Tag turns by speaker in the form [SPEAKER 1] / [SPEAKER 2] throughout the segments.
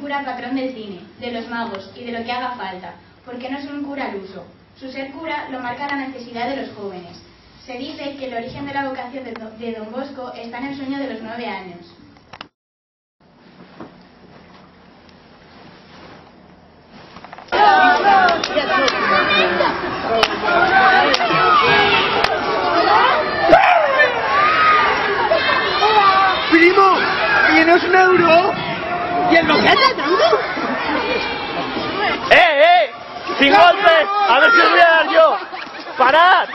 [SPEAKER 1] Cura patrón del cine, de los magos y de lo que haga falta, porque no es un cura al uso. Su ser cura lo marca la necesidad de los jóvenes. Se dice que el origen de la vocación de Don Bosco está en el sueño de los nueve años.
[SPEAKER 2] ¡Primo! ¿Tienes un euro? ¿Y el boquete tanto?
[SPEAKER 3] ¡Eh, eh! ¡Sin golpes! ¡A ver si os voy a dar yo! ¡Parad!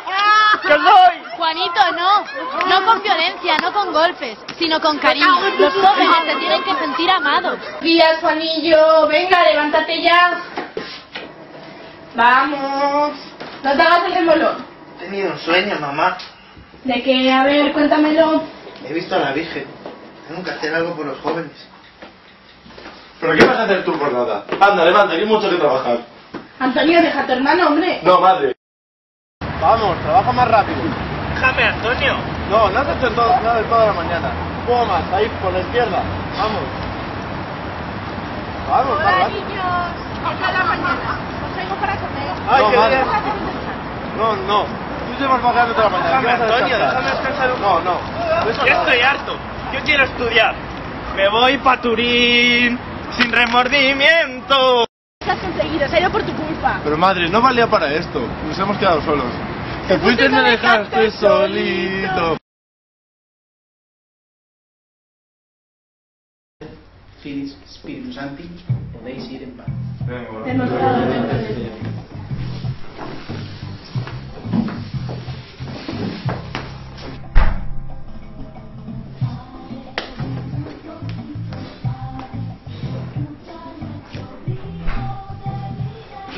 [SPEAKER 3] ¡Que os doy!
[SPEAKER 4] Juanito, no. No con violencia, no con golpes, sino con cariño. Los jóvenes se tienen que sentir amados.
[SPEAKER 5] Días, Juanillo, venga, levántate ya. Vamos. No te hagas el remolón.
[SPEAKER 2] He tenido un sueño, mamá.
[SPEAKER 5] ¿De qué? A ver, cuéntamelo.
[SPEAKER 2] He visto a la Virgen. Tengo que hacer algo por los jóvenes.
[SPEAKER 6] ¿Pero qué vas a hacer tú por nada? Anda, levanta, que hay mucho que trabajar.
[SPEAKER 5] Antonio, deja a tu hermano, hombre.
[SPEAKER 6] No, madre. Vamos, trabaja más rápido.
[SPEAKER 3] ¡Déjame, Antonio!
[SPEAKER 6] No, no has hecho todo, nada de toda la mañana. Un poco más, ahí por la izquierda. Vamos. Vamos, más rápido.
[SPEAKER 5] Hola, la mañana. Os traigo para comer.
[SPEAKER 6] Ay,
[SPEAKER 3] No,
[SPEAKER 6] qué
[SPEAKER 3] madre.
[SPEAKER 6] No, no. Tú llevas bajando toda la mañana.
[SPEAKER 3] Déjame,
[SPEAKER 6] ¿qué vas a
[SPEAKER 3] Antonio, déjame descansar un
[SPEAKER 6] No, no.
[SPEAKER 3] Ya
[SPEAKER 6] nada.
[SPEAKER 3] estoy harto. Yo quiero estudiar. Me voy pa' Turín sin remordimiento.
[SPEAKER 5] ¿Qué has conseguido? Se ha ido por tu culpa.
[SPEAKER 6] Pero madre, no valía para esto. Nos hemos quedado solos. Te fuiste y me dejaste solito.
[SPEAKER 2] Santi, podéis ir en paz.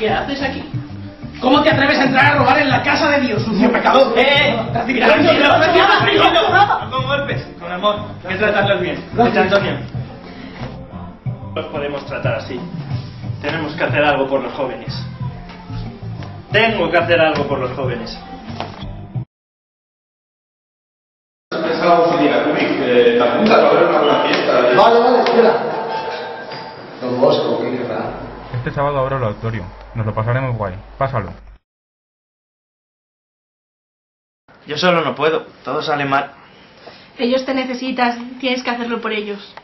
[SPEAKER 2] ¿Qué haces aquí? ¿Cómo te atreves a entrar a robar en la casa de Dios, sucio pecador?
[SPEAKER 3] ¡Eh!
[SPEAKER 2] Tranquilo,
[SPEAKER 3] ¡Tranquilo, tranquilo,
[SPEAKER 2] tranquilo.
[SPEAKER 3] tranquilo! No con golpes, con amor. Hay que tratarlos bien. Vete, Antonio. No los podemos tratar así. Tenemos que hacer algo por los jóvenes. Tengo que hacer algo por los jóvenes.
[SPEAKER 6] Es a la oficina, Rubik. Eh, ¿Te apuntas para ver una buena fiesta?
[SPEAKER 7] Vale, vale, espera. Don Bosco, ¿qué querrá?
[SPEAKER 8] Este sábado abro el auditorio. Nos lo pasaremos guay. Pásalo.
[SPEAKER 3] Yo solo no puedo. Todo sale mal.
[SPEAKER 5] Ellos te necesitan. Tienes que hacerlo por ellos.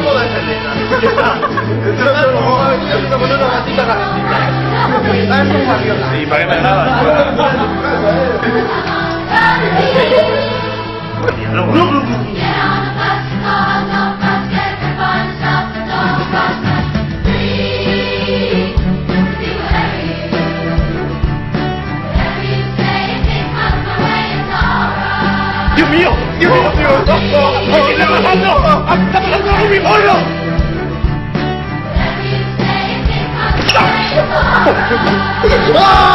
[SPEAKER 2] Un poco de Selena. Esto con una gatita calentita. ¿Sabes cómo Fabiola?
[SPEAKER 3] ¿Y para qué me grabas? ¡Dios mío! ¡Dios mío! ¡Dios mío! ¿Qué está pasando? ¡Está pasando algo en mi pueblo!
[SPEAKER 2] ¡Ah!